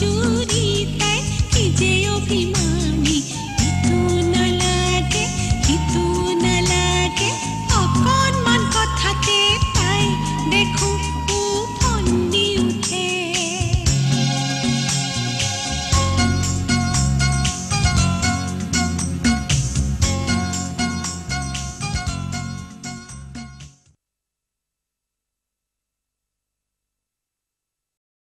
You.